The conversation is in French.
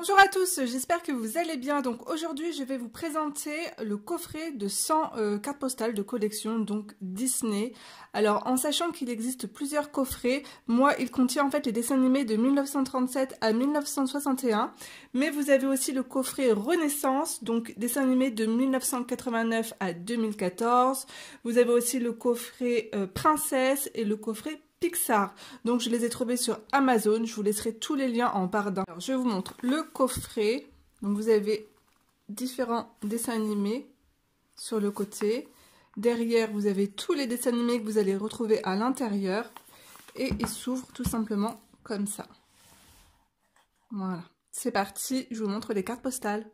Bonjour à tous, j'espère que vous allez bien. Donc aujourd'hui, je vais vous présenter le coffret de 100 euh, cartes postales de collection, donc Disney. Alors en sachant qu'il existe plusieurs coffrets, moi il contient en fait les dessins animés de 1937 à 1961, mais vous avez aussi le coffret Renaissance, donc dessins animés de 1989 à 2014. Vous avez aussi le coffret euh, Princesse et le coffret Pixar. Donc je les ai trouvés sur Amazon. Je vous laisserai tous les liens en barre d'infos. Je vous montre le coffret. Donc vous avez différents dessins animés sur le côté. Derrière, vous avez tous les dessins animés que vous allez retrouver à l'intérieur. Et il s'ouvre tout simplement comme ça. Voilà. C'est parti, je vous montre les cartes postales.